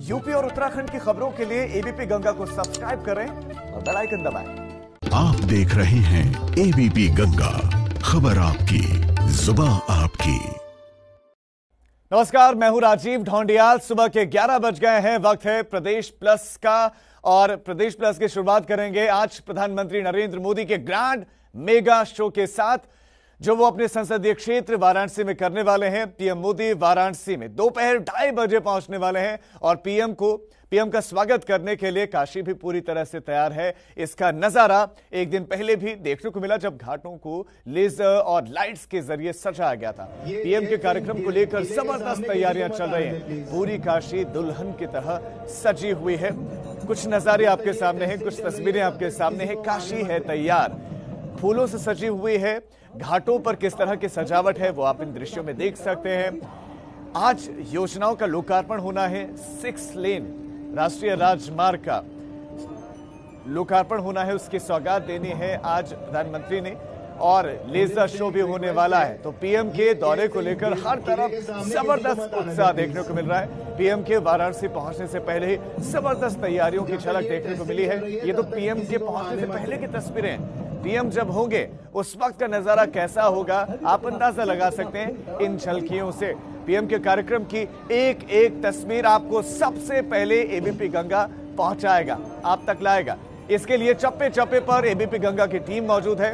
UP और उत्तराखंड की खबरों के लिए एबीपी गंगा को सब्सक्राइब करें और बेल आइकन दबाएँ। आप देख रहे हैं एबीपी गंगा खबर आपकी जुबा आपकी। नमस्कार मैं हूँ राजीव ढोंडियाल। सुबह के 11 बज गए हैं वक्त है प्रदेश प्लस का। और प्रदेश प्लस की शुरुआत करेंगे आज प्रधानमंत्री नरेंद्र मोदी के ग्रैंड मेगा शो के साथ। जो वो अपने संसदीय क्षेत्र वाराणसी में करने वाले हैं। पीएम मोदी वाराणसी में दोपहर ढाई बजे पहुँचने वाले हैं और पीएम को पीएम का स्वागत करने के लिए काशी भी पूरी तरह से तैयार है। इसका नज़ारा एक दिन पहले भी देखने को मिला जब घाटों को लेजर और लाइट्स के ज़रिए सजाया गया था। पीएम के कार्यक्रम को लेकर ज़बरदस्त तैयारियाँ चल रही हैं। पूरी काशी दुल्हन की तरह सजी हुई है। कुछ नजारे आपके सामने हैं कुछ तस्वीरें आपके सामने हैं। काशी है तैयार। फूलों से सजी हुई है। घाटों पर किस तरह की सजावट है, वो आप इन दृश्यों में देख सकते हैं। आज योजनाओं का लोकार्पण होना है। सिक्स लेन, राष्ट्रीय राजमार्ग का लोकार्पण होना है। उसकी सौगात देनी है आज प्रधानमंत्री ने। और लेजर शो भी होने वाला है। तो पीएम के दौरे को लेकर हर तरफ़ ज़बरदस्त उत्साह देखने को मिल रहा है। पीएम के वाराणसी पहुँचने से पहले ही ज़बरदस्त तैयारियों की झलक देखने को मिली है। ये तो पीएम के पहुँचने से पहले की तस्वीरें हैं। पीएम जब होंगे, उस वक्त का नज़ारा कैसा होगा, आप अंदाज़ा लगा सकते हैं इन झलकियों से। पीएम के कार्यक्रम की एक एक तस्वीर आपको सबसे पहले एबीपी गंगा पहुंचाएगा, आप तक लाएगा। इसके लिए चप्पे चप्पे पर एबीपी गंगा की टीम मौजूद है।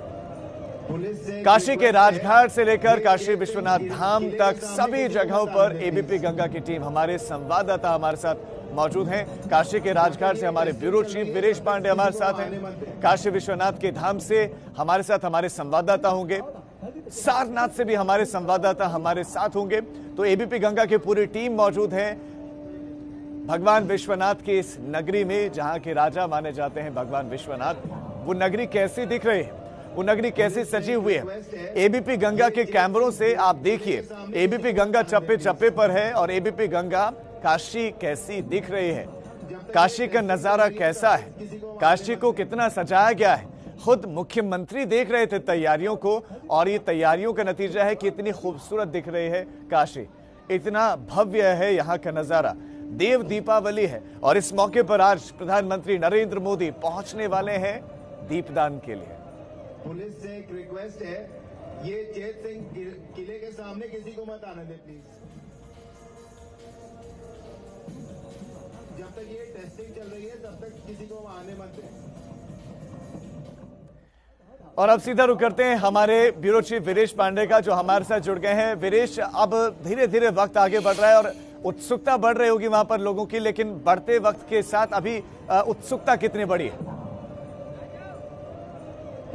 काशी के राजघाट से लेकर काशी विश्वनाथ धाम तक सभी जगहों पर एबीपी गंगा की टीम हमारे संवाददाता हमारे साथ मौजूद हैं। काशी के राजघाट से हमारे ब्यूरो चीफ वीरेश पांडे हमारे साथ हैं। काशी विश्वनाथ के धाम से हमारे साथ हमारे संवाददाता होंगे। सारनाथ से भी हमारे संवाददाता हमारे साथ होंगे। तो एबीपी गंगा की पूरी टीम मौजूद है। भगवान विश्वनाथ की इस नगरी में जहाँ के राजा माने जाते हैं भगवान विश्वनाथ। वो नगरी कैसी दिख रही है? वो नगरी कैसी सजी हुई है? एबीपी गंगा के कैमरों से आप देखिए। एबीपी गंगा चप्पे चप्पे पर है और एबीपी गंगा काशी कैसी दिख रही है? काशी का नज़ारा कैसा है? काशी को कितना सजाया गया है? खुद मुख्यमंत्री देख रहे थे तैयारियों को और ये तैयारियों का नतीजा है कि इतनी खूबसूरत दिख रही है काशी। इतना भव्य है यहाँ का नज़ारा। देव दीपावली है और इस मौके पर आज प्रधानमंत्री नरेंद्र मोदी पहुँचने वाले हैं दीपदान के लिए। पुलिस से एक रिक्वेस्ट है, ये चेत सिंह किले के सामने किसी को मत आने दे प्लीज़ जब तक ये टेस्टिंग चल रही है, तब तक किसी को आने मत दें। और अब सीधा रुक करते हैं हमारे ब्यूरो चीफ वीरेश पांडे का, जो हमारे साथ जुड़ गए हैं। वीरेश, अब धीरे धीरे वक्त आगे बढ़ रहा है और उत्सुकता बढ़ रही होगी वहाँ पर लोगों की, लेकिन बढ़ते वक्त के साथ अभी उत्सुकता कितनी बड़ी है?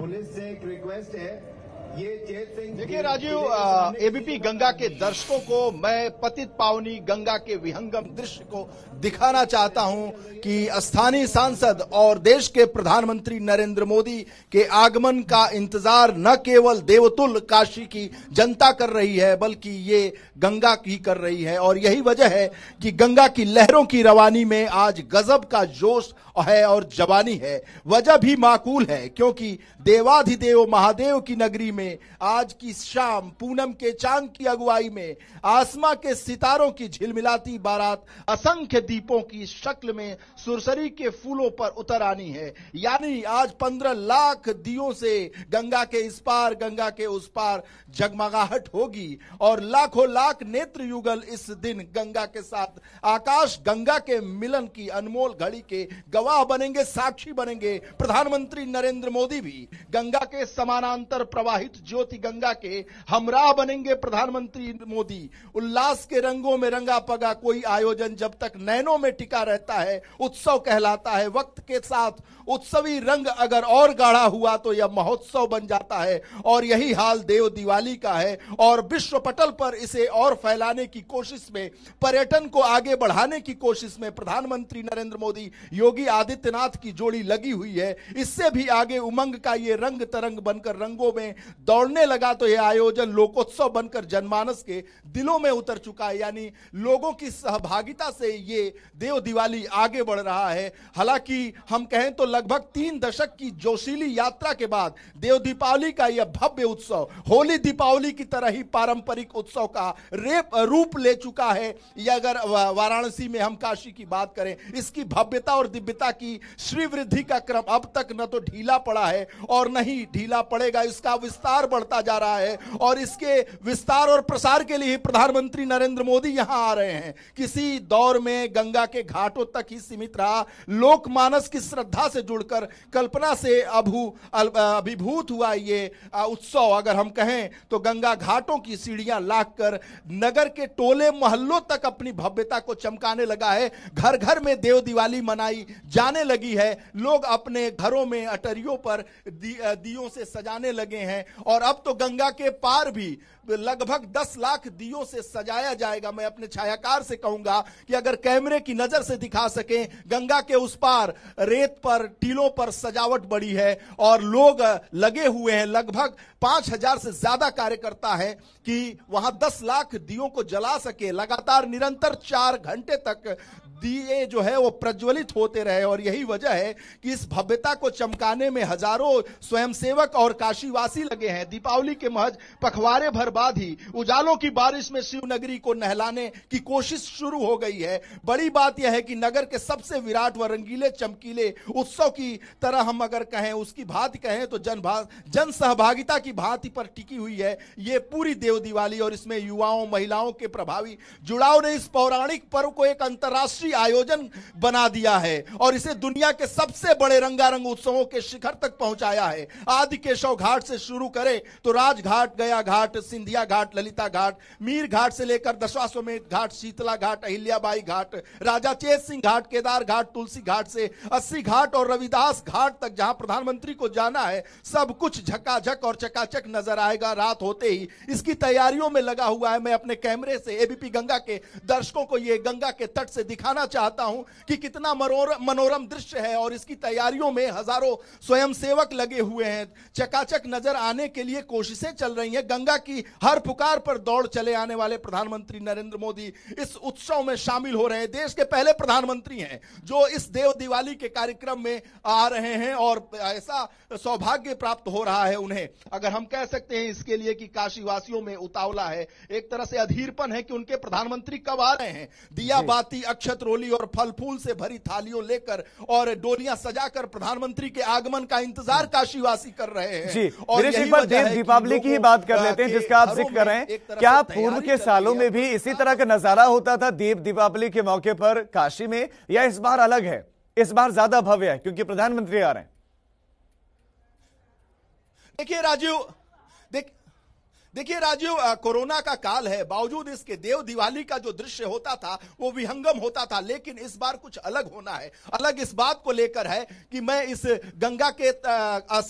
पुलिस से एक रिक्वेस्ट है ये चेत सिंह देखिए राजीव एबीपी गंगा के दर्शकों को मैं पतित पावनी गंगा के विहंगम दृश्य को दिखाना चाहता हूँ कि स्थानीय सांसद और देश के प्रधानमंत्री नरेंद्र मोदी के आगमन का इंतज़ार न केवल देवतुल काशी की जनता कर रही है बल्कि ये गंगा की कर रही है। और यही वजह है कि गंगा की लहरों की रवानी में आज गजब का जोश है और जवानी है। वजह भी माकूल है क्योंकि देवाधिदेव महादेव की नगरी में आज की शाम पूनम के चाँद की अगुवाई में, आसमा के सितारों की झिलमिलाती बारात, असंख्य दीपों की शक्ल में सुरसरी के फूलों पर उतर आनी है। यानी आज पंद्रह लाख दियों से गंगा के इस पार, गंगा के उस पार जगमगाहट होगी और लाखों लाख नेत्र युगल इस दिन गंगा के साथ। आकाश गंगा के मिलन की अनमोल घड़ी के गवाह बनेंगे, साक्षी बनेंगे। प्रधानमंत्री नरेंद्र मोदी भी गंगा के समानांतर प्रवाहित ज्योति गंगा के हमराह बनेंगे प्रधानमंत्री मोदी। उल्लास के रंगों में रंगा पगा कोई आयोजन जब तक नैनों में टिका रहता है, उत्सव कहलाता है। वक्त के साथ उत्सवी रंग अगर और गाढ़ा हुआ तो यह महोत्सव बन जाता है। और यही हाल देव दिवाली का है। और विश्व पटल पर इसे और फैलाने की कोशिश में, पर्यटन को आगे बढ़ाने की कोशिश में प्रधानमंत्री नरेंद्र मोदी, योगी आदित्यनाथ की जोड़ी लगी हुई है। इससे भी आगे उमंग का ये रंग तरंग बनकर रंगों में दौड़ने लगा तो यह आयोजन लोकोत्सव बनकर जनमानस के दिलों में उतर चुका है। यानी लोगों की सहभागिता से ये देव दिवाली आगे बढ़ रहा है। हालाँकि हम कहें तो लगभग तीन दशक की जोशीली यात्रा के बाद देव दीपावली का यह भव्य उत्सव, होली दीपावली की तरह ही पारंपरिक उत्सव का रेप, रूप ले चुका है। यह अगर वाराणसी में हम काशी की बात करें, इसकी भव्यता और दिव्यता की श्री वृद्धि का क्रम अब तक न तो ढीला पड़ा है और न ही ढीला पड़ेगा। इसका विस्तार बढ़ता जा रहा है और इसके विस्तार और प्रसार के लिए प्रधानमंत्री नरेंद्र मोदी यहाँ आ रहे हैं। किसी दौर में गंगा के घाटों तक ही सीमित रहा। लोकमानस की श्रद्धा से जुड़कर कल्पना से अभू अभिभूत हुआ ये उत्सव। अगर हम कहें तो गंगा घाटों की सीढ़ियाँ लाकर नगर के टोले मोहल्लों तक अपनी भव्यता को चमकाने लगा है। घर घर में देव दिवाली मनाई जाने लगी है। लोग अपने घरों में अटरियों पर दियों से सजाने लगे हैं और अब तो गंगा के पार भी लगभग 10 लाख दियो से सजाया जाएगा। मैं अपने छायाकार से कहूँगा कि अगर कैमरे की नज़र से दिखा सके, गंगा के उस पार रेत पर, टीलों पर सजावट बड़ी है और लोग लगे हुए हैं। लगभग पाँच हज़ार से ज़्यादा कार्यकर्ता है कि वहाँ दस लाख दियो को जला सके। लगातार निरंतर चार घंटे तक दिए जो है वो प्रज्वलित होते रहे और यही वजह है कि इस भव्यता को चमकाने में हज़ारों स्वयंसेवक और काशीवासी लगे हैं। दीपावली के महज पखवारे भर बाद ही उजालों की बारिश में शिवनगरी को नहलाने की कोशिश शुरू हो गई है। बड़ी बात यह है कि नगर के सबसे विराट व रंगीले चमकीले उत्सव की तरह हम अगर कहें, उसकी भांति कहें तो जन जन सहभागिता की भांति पर टिकी हुई है। ये पूरी देव दिवाली और इसमें युवाओं, महिलाओं के प्रभावी जुड़ाव ने इस पौराणिक पर्व को एक अंतर्राष्ट्रीय अंतर्राष्ट्रीय आयोजन बना दिया है और इसे दुनिया के सबसे बड़े रंगारंग उत्सवों के शिखर तक पहुँचाया है। आदि केशव घाट से शुरू करें तो राजघाट, गया घाट, सिंधिया घाट, ललिता घाट, मीर घाट से लेकर दशाश्वमेध घाट, शीतला घाट, अहिल्याबाई घाट, राजा चेत सिंह घाट, केदार घाट, तुलसी घाट से अस्सी घाट और रविदास घाट तक जहाँ प्रधानमंत्री को जाना है, सब कुछ झकाझक और चकाचक नज़र आएगा रात होते ही। इसकी तैयारियों में लगा हुआ है। मैं अपने कैमरे से एबीपी गंगा के दर्शकों को ये गंगा के तट से दिखाना दिखाना चाहता हूँ कि कितना मनोरम दृश्य है और इसकी तैयारियों में हज़ारों स्वयंसेवक लगे हुए हैं। चकाचक नज़र आने के लिए कोशिशें चल रही हैं। गंगा की हर पुकार पर दौड़ चले आने वाले प्रधानमंत्री नरेंद्र मोदी इस उत्सव में शामिल हो रहे हैं। देश के पहले प्रधानमंत्री हैं जो इस देव दिवाली के कार्यक्रम में आ रहे हैं और ऐसा सौभाग्य प्राप्त हो रहा है उन्हें। अगर हम कह सकते हैं इसके लिए कि काशीवासियों में उतावला है एक तरह से अधीरपन है कि उनके प्रधानमंत्री कब आ रहे हैं। दिया बाती अक्षत रोली और फल फूल से भरी थालियों लेकर और डोलियाँ सजाकर प्रधानमंत्री के आगमन का इंतज़ार काशीवासी कर रहे हैं। जी और एक बार देव दीपावली की ही बात कर लेते हैं जिसका आप ज़िक्र कर रहे हैं क्या पूर्व के सालों में भी इसी तरह का नज़ारा होता था देव दीपावली के मौके पर काशी में या इस बार अलग है? इस बार ज़्यादा भव्य है क्योंकि प्रधानमंत्री आ रहे हैं। देखिए राजीव देखिए राजीव कोरोना का काल है, बावजूद इसके देव दिवाली का जो दृश्य होता था, वो विहंगम होता था, लेकिन इस बार कुछ अलग होना है। अलग इस बात को लेकर है कि मैं इस गंगा के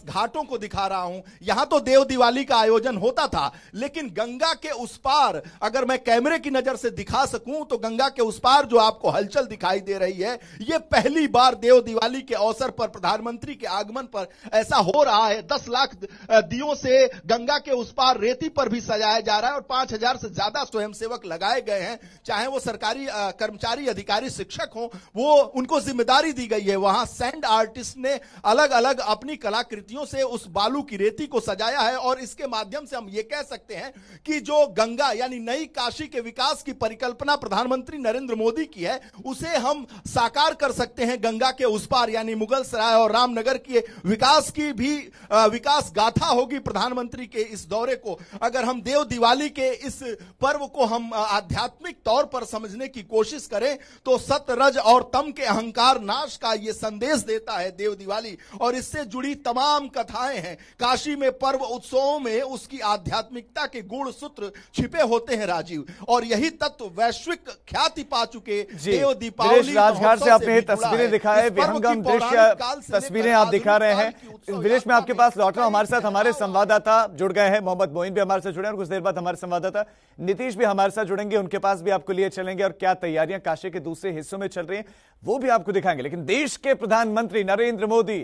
घाटों को दिखा रहा हूँ। यहाँ तो देव दिवाली का आयोजन होता था, लेकिन गंगा के उस पार, अगर मैं कैमरे की नज़र से दिखा सकूँ तो गंगा के उस पार जो आपको हलचल दिखाई दे रही है, ये पहली बार देव दिवाली के अवसर पर, प्रधानमंत्री के आगमन पर ऐसा हो रहा है। दस लाख दियों से गंगा के उस पार रेती पर भी सजाया जा रहा है और पाँच हज़ार से ज़्यादा स्वयंसेवक लगाए गए हैं। चाहे वो सरकारी कर्मचारी, अधिकारी, शिक्षक हो, वो उनको ज़िम्मेदारी दी गई है। वहाँ सैंड आर्टिस्ट ने अलग अलग अपनी कलाकृतियों से उस बालू की रेती को सजाया है और इसके माध्यम से हम ये कह सकते हैं कि जो गंगा यानी नई काशी के विकास की परिकल्पना प्रधानमंत्री नरेंद्र मोदी की है, उसे हम साकार कर सकते हैं गंगा के उस पार, यानी मुगल सराय और रामनगर के विकास की भी विकास गाथा होगी प्रधानमंत्री के इस दौरे को। अगर हम देव दिवाली के इस पर्व को हम आध्यात्मिक तौर पर समझने की कोशिश करें तो सत रज और तम के अहंकार नाश का यह संदेश देता है देव दिवाली। और इससे जुड़ी तमाम कथाएँ हैं। काशी में पर्व उत्सवों में उसकी आध्यात्मिकता के गुण सूत्र छिपे होते हैं राजीव। और यही तत्व वैश्विक ख्याति पा चुके देव दीपावली राजघाट से आपने तस्वीरें दिखाए विहंगम दृश्य तस्वीरें आप दिखा रहे हैं। विदेश में आपके पास लौट रहा हमारे साथ हमारे संवाददाता जुड़ गए हैं मोहम्मद मोइन भी हमारे साथ जुड़े और कुछ देर बाद हमारे संवाददाता नीतीश भी हमारे साथ जुड़ेंगे, उनके पास भी आपको लिए चलेंगे और क्या तैयारियाँ काशी के दूसरे हिस्सों में चल रही हैं, वो भी आपको दिखाएँगे। लेकिन देश के प्रधानमंत्री नरेंद्र मोदी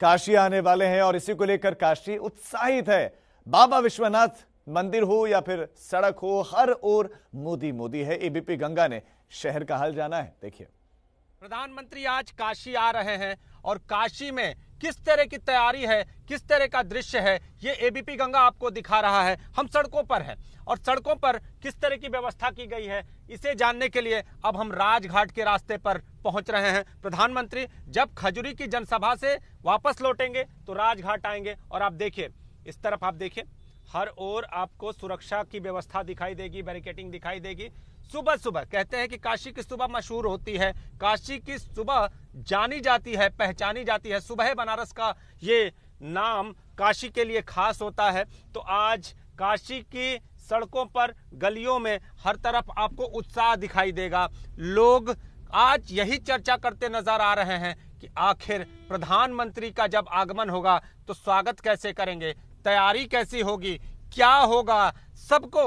काशी आने वाले हैं और इसी को लेकर काशी उत्साहित है। बाबा विश्वनाथ मंदिर हो या फिर सड़क हो, हर ओर मोदी मोदी है। एबीपी गंगा ने शहर का हाल जाना है। देखिए। प्रधानमंत्री आज काशी आ रहे हैं और काशी में किस तरह की तैयारी है, किस तरह का दृश्य है, ये एबीपी गंगा आपको दिखा रहा है। हम सड़कों पर हैं और सड़कों पर किस तरह की व्यवस्था की गई है, इसे जानने के लिए अब हम राजघाट के रास्ते पर पहुँच रहे हैं। प्रधानमंत्री, जब खजुरी की जनसभा से वापस लौटेंगे तो राजघाट आएँगे और आप देखिए, इस तरफ़ आप देखिए, हर ओर आपको सुरक्षा की व्यवस्था दिखाई देगी बैरिकेटिंग दिखाई देगी। सुबह सुबह कहते हैं कि काशी की सुबह मशहूर होती है। काशी की सुबह जानी जाती है, पहचानी जाती है। सुबह बनारस का ये नाम काशी के लिए खास होता है। तो आज काशी की सड़कों पर, गलियों में हर तरफ़ आपको उत्साह दिखाई देगा। लोग आज यही चर्चा करते नज़र आ रहे हैं कि आखिर प्रधानमंत्री का जब आगमन होगा तो स्वागत कैसे करेंगे? तैयारी कैसी होगी? क्या होगा? सबको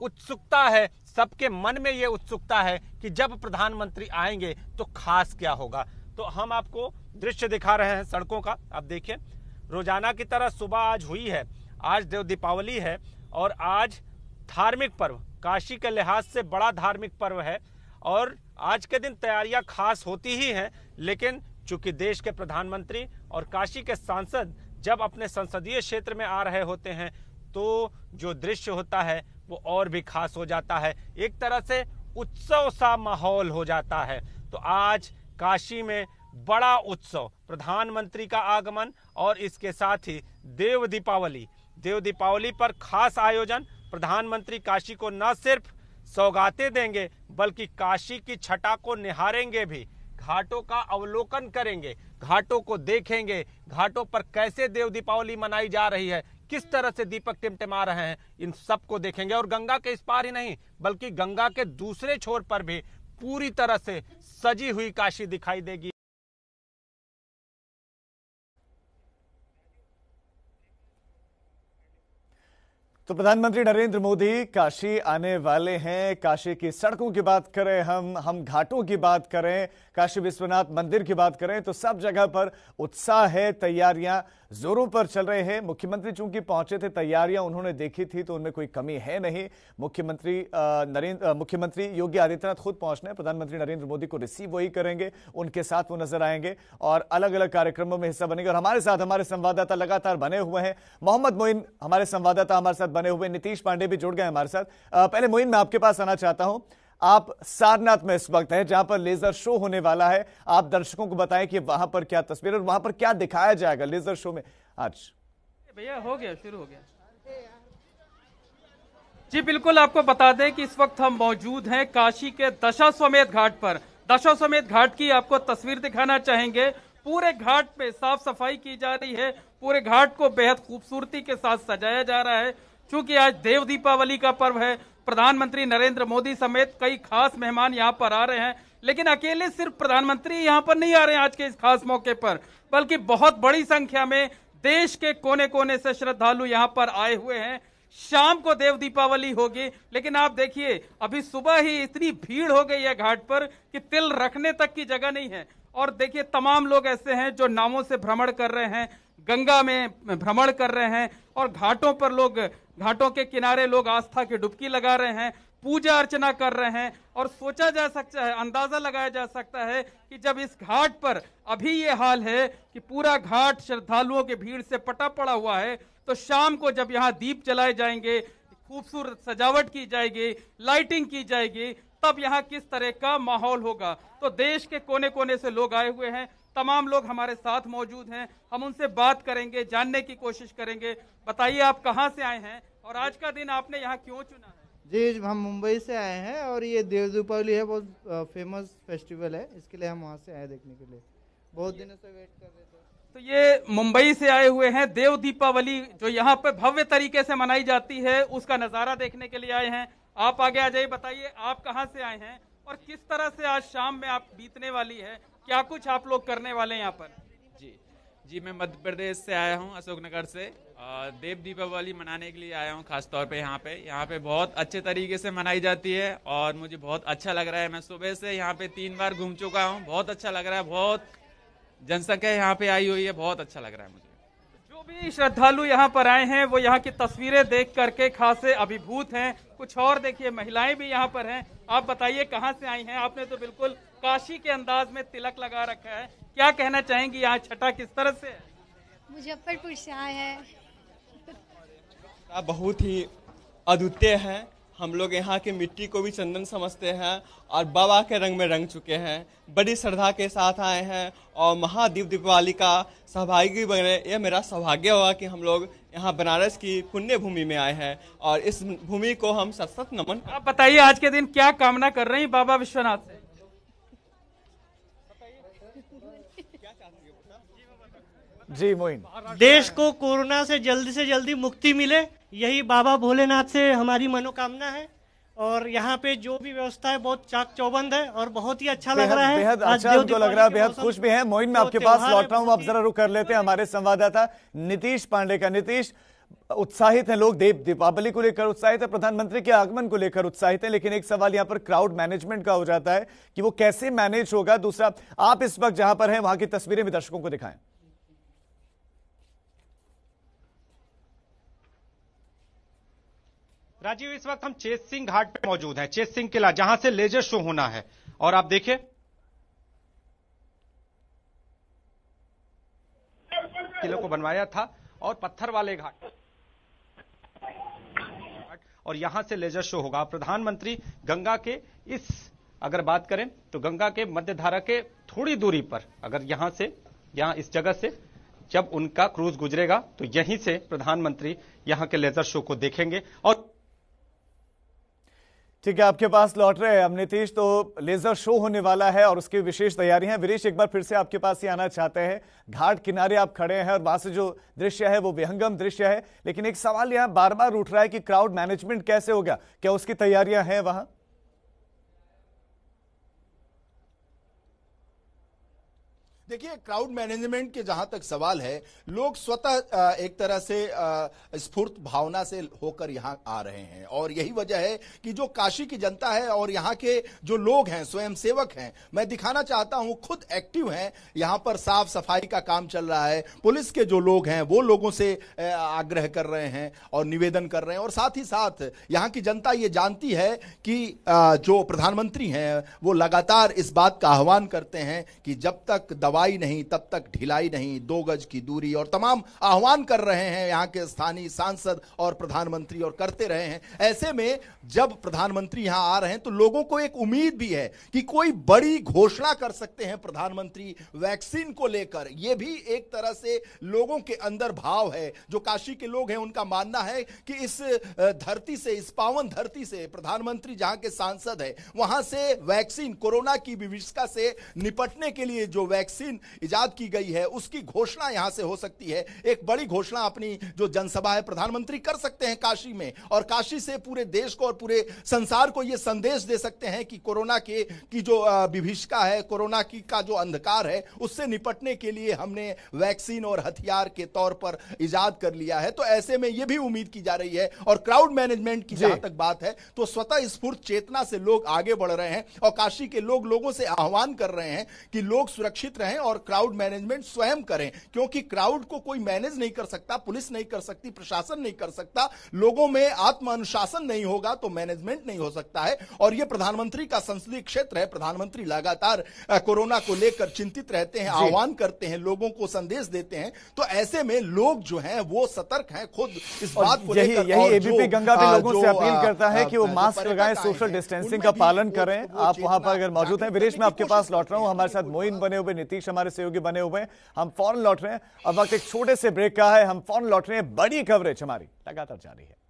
उत्सुकता है सबके मन में ये उत्सुकता है कि जब प्रधानमंत्री आएँगे तो खास क्या होगा। तो हम आपको दृश्य दिखा रहे हैं सड़कों का। आप देखिए, रोज़ाना की तरह सुबह आज हुई है, आज देव दीपावली है और आज धार्मिक पर्व, काशी के लिहाज से बड़ा धार्मिक पर्व है और आज के दिन तैयारियाँ खास होती ही हैं, लेकिन चूँकि देश के प्रधानमंत्री और काशी के सांसद जब अपने संसदीय क्षेत्र में आ रहे होते हैं तो जो दृश्य होता है वो और भी खास हो जाता है। एक तरह से उत्सव सा माहौल हो जाता है। तो आज काशी में बड़ा उत्सव, प्रधानमंत्री का आगमन और इसके साथ ही देव दीपावली। देव दीपावली पर खास आयोजन, प्रधानमंत्री काशी को न सिर्फ़ सौगातें देंगे, बल्कि काशी की छटा को निहारेंगे भी। घाटों का अवलोकन करेंगे, घाटों को देखेंगे, घाटों पर कैसे देव दीपावली मनाई जा रही है किस तरह से दीपक टिमटिमा रहे हैं, इन सबको देखेंगे। और गंगा के इस पार ही नहीं, बल्कि गंगा के दूसरे छोर पर भी पूरी तरह से सजी हुई काशी दिखाई देगी। तो प्रधानमंत्री नरेंद्र मोदी काशी आने वाले हैं। काशी की सड़कों की बात करें हम हम घाटों की बात करें, काशी विश्वनाथ मंदिर की बात करें तो सब जगह पर उत्साह है, तैयारियाँ जोरों पर चल रहे हैं। मुख्यमंत्री चूँकि पहुँचे थे, तैयारियाँ उन्होंने देखी थी तो उनमें कोई कमी है नहीं। मुख्यमंत्री नरेंद्र मुख्यमंत्री योगी आदित्यनाथ खुद पहुँचने प्रधानमंत्री नरेंद्र मोदी को रिसीव वही करेंगे, उनके साथ वो नज़र आएँगे और अलग अलग कार्यक्रमों में हिस्सा बनेंगे। और हमारे साथ हमारे संवाददाता लगातार बने हुए हैं। मोहम्मद मोइन, हमारे संवाददाता हमारे साथ बने हुए नीतीश पांडे भी जुड़ गए हमारे साथ। पहले मोइन, मैं आपके पास आना चाहता हूँ। आप सारनाथ में इस वक्त हैं, जहाँ पर लेजर शो होने वाला है। आप दर्शकों को बताएँ कि वहाँ पर क्या तस्वीर और वहाँ पर क्या दिखाया जाएगा लेजर शो में आज। भैया, हो गया, शुरू हो गया। जी, बिल्कुल आपको बता दें कि इस वक्त हम मौजूद हैं काशी के दशा समेत घाट पर। दशा समेत घाट की आपको तस्वीर दिखाना चाहेंगे। पूरे घाट पे साफ़ सफ़ाई की जा रही है। पूरे घाट को बेहद खूबसूरती के साथ सजाया जा रहा है। क्योंकि आज देव दीपावली का पर्व है, प्रधानमंत्री नरेंद्र मोदी समेत कई खास मेहमान यहाँ पर आ रहे हैं, लेकिन अकेले सिर्फ़ प्रधानमंत्री यहाँ पर नहीं आ रहे हैं आज के इस खास मौके पर, बल्कि बहुत बड़ी संख्या में देश के कोने कोने से श्रद्धालु यहाँ पर आए हुए हैं। शाम को देव दीपावली होगी, लेकिन आप देखिए, अभी सुबह ही इतनी भीड़ हो गई है घाट पर कि तिल रखने तक की जगह नहीं है। और देखिए, तमाम लोग ऐसे हैं जो नावों से भ्रमण कर रहे हैं, गंगा में भ्रमण कर रहे हैं, और घाटों पर लोग घाटों के किनारे लोग आस्था की डुबकी लगा रहे हैं, पूजा अर्चना कर रहे हैं और सोचा जा सकता है, अंदाज़ा लगाया जा सकता है कि जब इस घाट पर अभी ये हाल है कि पूरा घाट श्रद्धालुओं की भीड़ से पटा पड़ा हुआ है तो शाम को जब यहाँ दीप जलाए जाएँगे, खूबसूरत सजावट की जाएगी लाइटिंग की जाएगी, तब यहाँ किस तरह का माहौल होगा? तो देश के कोने कोने से लोग आए हुए हैं। तमाम लोग हमारे साथ मौजूद हैं। हम उनसे बात करेंगे जानने की कोशिश करेंगे। बताइए आप कहाँ से आए हैं और आज का दिन आपने यहाँ क्यों चुना है? जी हम मुंबई से आए हैं और ये देव दीपावली है बहुत फ़ेमस फेस्टिवल है। इसके लिए हम वहाँ से आए देखने के लिए। बहुत दिनों से वेट कर रहे थे। तो ये मुंबई से आए हुए हैं। देव दीपावली जो यहाँ पे भव्य तरीके से मनाई जाती है उसका नज़ारा देखने के लिए आए हैं। आप आगे आ जाइए बताइए आप कहाँ से आए हैं और किस तरह से आज शाम में आप बीतने वाली है? क्या कुछ आप लोग करने वाले हैं यहाँ पर? जी जी मैं मध्य प्रदेश से आया हूँ अशोकनगर से। देव दीपावली मनाने के लिए आया हूँ खास तौर पे यहाँ पे। यहाँ पे बहुत अच्छे तरीके से मनाई जाती है और मुझे बहुत अच्छा लग रहा है। मैं सुबह से यहाँ पे तीन बार घूम चुका हूँ। बहुत अच्छा लग रहा है बहुत जनसंख्या यहाँ पे आई हुई है बहुत अच्छा लग रहा है मुझे। जो भी श्रद्धालु यहाँ पर आए हैं वो यहाँ की तस्वीरें देख करके खासे अभिभूत हैं। कुछ और देखिए महिलाएँ भी यहाँ पर हैं। आप बताइए कहाँ से आई हैं? आपने तो बिल्कुल काशी के अंदाज में तिलक लगा रखा है। क्या कहना चाहेंगी यहाँ छठा किस तरह से है? मुजफ्फरपुर से आए हैं। बहुत ही अद्वितीय है। हम लोग यहाँ के मिट्टी को भी चंदन समझते हैं और बाबा के रंग में रंग चुके हैं। बड़ी श्रद्धा के साथ आए हैं और महादीप दीपावली का सहभागी बने यह मेरा सौभाग्य हुआ कि हम लोग यहाँ बनारस की पुण्य भूमि में आए हैं और इस भूमि को हम सत सत नमन आप बताइए आज के दिन क्या कामना कर रहे हैं बाबा विश्वनाथ से? जी मोइन। देश को कोरोना से जल्दी से जल्दी मुक्ति मिले यही बाबा भोलेनाथ से हमारी मनोकामना है। और यहाँ पे जो भी व्यवस्था है बहुत चाक चौबंद है और बहुत ही अच्छा लग रहा है। बेहद अच्छा हमको लग रहा है बेहद खुश भी है। मोइन मैं आपके पास लौट रहा हूँ आप जरा रुक कर लेते हैं हमारे संवाददाता नीतीश पांडे का। नीतीश उत्साहित है लोग देव दीपावली को लेकर उत्साहित है प्रधानमंत्री के आगमन को लेकर उत्साहित है लेकिन एक सवाल यहाँ पर क्राउड मैनेजमेंट का हो जाता है कि वो कैसे मैनेज होगा? दूसरा आप इस वक्त जहाँ पर हैं वहाँ की तस्वीरें भी दर्शकों को दिखाएँ। राजीव इस वक्त हम चेत सिंह घाट पे मौजूद हैं। चेत सिंह किला, जहाँ से लेजर शो होना है। और आप देखिए। किले को बनवाया था और पत्थर वाले घाट। और यहाँ से लेजर शो होगा। प्रधानमंत्री गंगा के इस, अगर बात करें तो गंगा के मध्य धारा के थोड़ी दूरी पर, अगर यहाँ से, यहाँ इस जगह से, जब उनका क्रूज गुजरेगा तो यहीं से प्रधानमंत्री यहाँ के लेजर शो को देखेंगे। और ठीक है, आपके पास लौट रहे हैं। हम नीतीश तो लेजर शो होने वाला है और उसकी विशेष तैयारी है। विरेश, एक बार फिर से आपके पास ही आना चाहते हैं। घाट किनारे आप खड़े हैं और वहाँ से जो दृश्य है, वो विहंगम दृश्य है। लेकिन एक सवाल यहाँ बार बार उठ रहा है कि क्राउड मैनेजमेंट कैसे होगा क्या उसकी तैयारियाँ हैं वहाँ? देखिए, क्राउड मैनेजमेंट के जहाँ तक सवाल है, लोग स्वतः एक तरह से स्फूर्त भावना से होकर यहाँ आ रहे हैं। और यही वजह है कि जो काशी की जनता है और यहाँ के जो लोग हैं स्वयं सेवक हैं, मैं दिखाना चाहता हूँ, खुद एक्टिव हैं, यहाँ पर साफ़ सफ़ाई का काम चल रहा है। पुलिस के जो लोग हैं, वो लोगों से आग्रह कर रहे हैं और निवेदन कर रहे हैं। और साथ ही साथ, यहाँ की जनता ये जानती है कि जो प्रधानमंत्री हैं, वो लगातार इस बात का आह्वान करते हैं कि जब तक दवा दवाई नहीं, तब तक ढिलाई नहीं, दो गज की दूरी और तमाम आह्वान कर रहे हैं यहाँ के स्थानीय सांसद और प्रधानमंत्री और करते रहे हैं। ऐसे में जब प्रधानमंत्री यहाँ आ रहे हैं तो लोगों को एक उम्मीद भी है कि कोई बड़ी घोषणा कर सकते हैं प्रधानमंत्री वैक्सीन को लेकर। यह भी एक तरह से लोगों के अंदर भाव है, जो काशी के लोग हैं, उनका मानना है कि इस धरती से, इस पावन धरती से प्रधानमंत्री जहाँ के सांसद है, वहाँ से वैक्सीन, कोरोना की विविष्का से निपटने के लिए जो वैक्सीन वैक्सीन इजाद की गई है उसकी घोषणा यहाँ से हो सकती है। एक बड़ी घोषणा अपनी जो जनसभा है प्रधानमंत्री कर सकते हैं काशी में और काशी से पूरे देश को और पूरे संसार को यह संदेश दे सकते हैं कि कोरोना के की जो विभीषिका है कोरोना की का जो अंधकार है उससे निपटने के लिए हमने वैक्सीन और हथियार के तौर पर इजाद कर लिया है। तो ऐसे में यह भी उम्मीद की जा रही है और क्राउड मैनेजमेंट की जहाँ तक बात है तो स्वतः स्फूर्त चेतना से लोग आगे बढ़ रहे हैं और काशी के लोग लोगों से आह्वान कर रहे हैं कि लोग सुरक्षित रहें और क्राउड मैनेजमेंट स्वयं करें क्योंकि क्राउड को कोई मैनेज नहीं कर सकता पुलिस नहीं कर सकती प्रशासन नहीं कर सकता लोगों में आत्म अनुशासन नहीं होगा तो मैनेजमेंट नहीं हो सकता है। और यह प्रधानमंत्री का संसदीय क्षेत्र है प्रधानमंत्री लगातार कोरोना को लेकर चिंतित रहते हैं आह्वान करते हैं लोगों को संदेश देते हैं तो ऐसे में लोग जो है वो सतर्क है खुद इस बात को लेकर। यही एबीपी गंगा भी लोगों से अपील करता है कि वो मास्क लगाएँ सोशल डिस्टेंसिंग का पालन करें। आप वहाँ पर अगर मौजूद हैं विदेश में आपके पास लौट रहा हूँ हमारे साथ मोइन बने हुए नीतीश हमारे सहयोगी बने हुए हैं। हम फ़ौरन लौट रहे हैं। अब वक्त एक छोटे से ब्रेक का है। हम फ़ौरन लौट रहे हैं। बड़ी कवरेज हमारी। लगातार जारी है।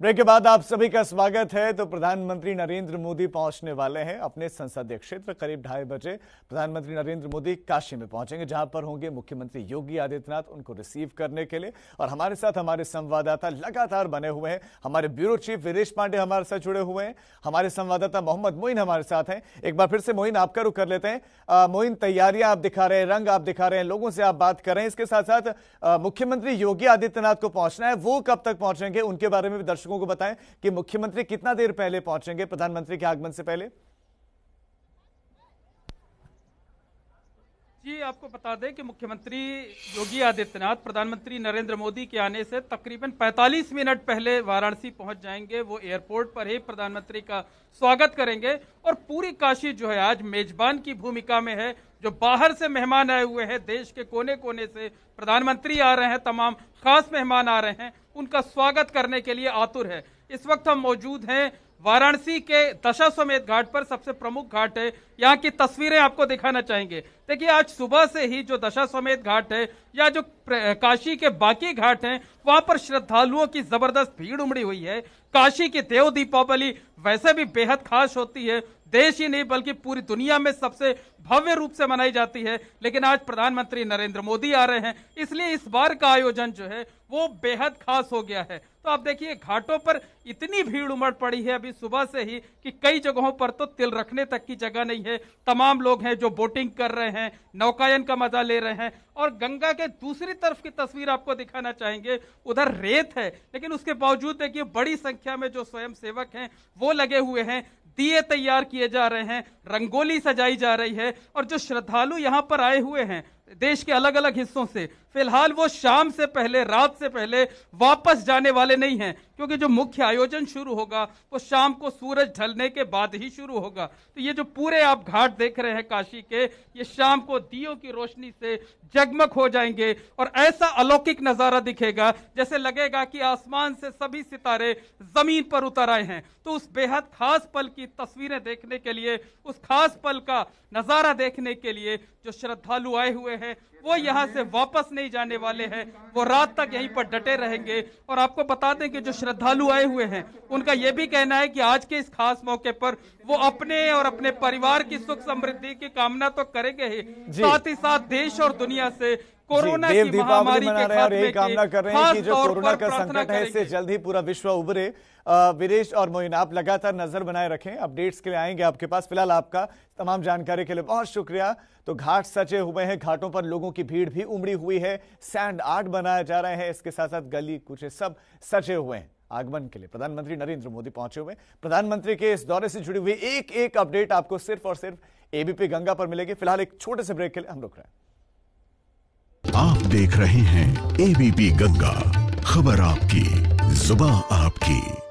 ब्रेक के बाद आप सभी का स्वागत है। तो प्रधानमंत्री नरेंद्र मोदी पहुँचने वाले हैं अपने संसदीय क्षेत्र, करीब ढाई बजे। प्रधानमंत्री नरेंद्र मोदी काशी में पहुँचेंगे, जहाँ पर होंगे मुख्यमंत्री योगी आदित्यनाथ उनको रिसीव करने के लिए। और हमारे साथ हमारे संवाददाता लगातार बने हुए हैं। हमारे ब्यूरो चीफ विदेश पांडे हमारे साथ जुड़े हुए हैं। हमारे संवाददाता मोहम्मद मोइन हमारे साथ हैं। एक बार फिर से मोइन, आपका रुख कर लेते हैं। मोइन, तैयारियाँ आप दिखा रहे हैं, रंग आप दिखा रहे हैं, लोगों से आप बात कर। रहे हैं इसके साथ साथ मुख्यमंत्री योगी आदित्यनाथ को पहुँचना है। वो कब तक पहुँचेंगे, उनके बारे में भी दर्शकों को बताएँ कि मुख्यमंत्री कितना देर पहले पहुँचेंगे प्रधानमंत्री के आगमन से पहले? जी, आपको बता दें कि मुख्यमंत्री योगी आदित्यनाथ, प्रधानमंत्री नरेंद्र मोदी के आने से तकरीबन 45 मिनट पहले वाराणसी पहुँच जाएँगे। वो एयरपोर्ट पर ही प्रधानमंत्री का स्वागत करेंगे। और पूरी काशी जो है आज मेजबान की भूमिका में है, जो बाहर से मेहमान आए हुए हैं, देश के कोने कोने से प्रधानमंत्री आ रहे हैं, तमाम खास मेहमान आ रहे हैं। उनका स्वागत करने के लिए आतुर है। इस वक्त हम मौजूद हैं वाराणसी के दशाश्वमेध घाट पर सबसे प्रमुख घाट है। यहाँ की तस्वीरें आपको दिखाना चाहेंगे। देखिए, आज सुबह से ही जो दशाश्वमेध घाट है या जो काशी के बाकी घाट हैं, वहाँ पर श्रद्धालुओं की ज़बरदस्त भीड़ उमड़ी हुई है। काशी की देव दीपावली वैसे भी बेहद खास होती है। देश ही नहीं, बल्कि पूरी दुनिया में सबसे भव्य रूप से मनाई जाती है। लेकिन आज प्रधानमंत्री नरेंद्र मोदी आ रहे हैं, इसलिए इस बार का आयोजन जो है, वो बेहद खास हो गया है। तो आप देखिए, घाटों पर इतनी भीड़ उमड़ पड़ी है अभी सुबह से ही कि कई जगहों पर तो तिल रखने तक की जगह नहीं है। तमाम लोग हैं जो बोटिंग कर रहे हैं, नौकायन का मज़ा ले रहे हैं। और गंगा के दूसरी तरफ़ की तस्वीर आपको दिखाना चाहेंगे, उधर रेत है, लेकिन उसके बावजूद देखिए, बड़ी संख्या में जो स्वयं सेवक हैं, वो लगे हुए हैं। दिए तैयार किए जा रहे हैं, रंगोली सजाई जा रही है, और जो श्रद्धालु यहाँ पर आए हुए हैं देश के अलग अलग हिस्सों से। फ़िलहाल वो शाम से पहले, रात से पहले वापस जाने वाले नहीं हैं। क्योंकि जो मुख्य आयोजन शुरू होगा, वो शाम को सूरज ढलने के बाद ही शुरू होगा। तो ये जो पूरे आप घाट देख रहे हैं काशी के, ये शाम को दियो की रोशनी से जगमग हो जाएँगे और ऐसा अलौकिक नज़ारा दिखेगा, जैसे लगेगा कि आसमान से सभी सितारे ज़मीन पर उतर आए हैं। तो उस बेहद खास पल की तस्वीरें देखने के लिए, उस खास पल का नज़ारा देखने के लिए जो श्रद्धालु आए हुए हैं वो यहाँ से वापस नहीं जाने वाले हैं। वो रात तक यहीं पर डटे रहेंगे। और आपको बता दें कि जो श्रद्धालु आए हुए हैं उनका ये भी कहना है कि आज के इस खास मौके पर वो अपने और अपने परिवार की सुख समृद्धि की कामना तो करेंगे ही। साथ ही साथ देश और दुनिया से कोरोना देव दीपावली मना रहे हैं और यही कामना कर रहे हैं कि जो कोरोना का संकट है इससे जल्द ही पूरा विश्व उभरे। विदेश और मोइन आप लगातार नज़र बनाए रखें अपडेट्स के लिए आएँगे आपके पास। फ़िलहाल आपका तमाम जानकारी के लिए बहुत शुक्रिया। तो घाट सजे हुए हैं घाटों पर लोगों की भीड़ भी उमड़ी हुई है। सैंड आर्ट बनाए जा रहे हैं इसके साथ साथ गली कुछ सब सजे हुए हैं। आगमन के लिए प्रधानमंत्री नरेंद्र मोदी पहुँचे हुए प्रधानमंत्री के इस दौरे से जुड़ी हुई एक एक अपडेट आपको सिर्फ़ और सिर्फ़ एबीपी गंगा पर मिलेगी। फ़िलहाल एक छोटे से ब्रेक के लिए हम रुक रहे हैं। आप देख रहे हैं एबीपी गंगा खबर आपकी जुबा आपकी।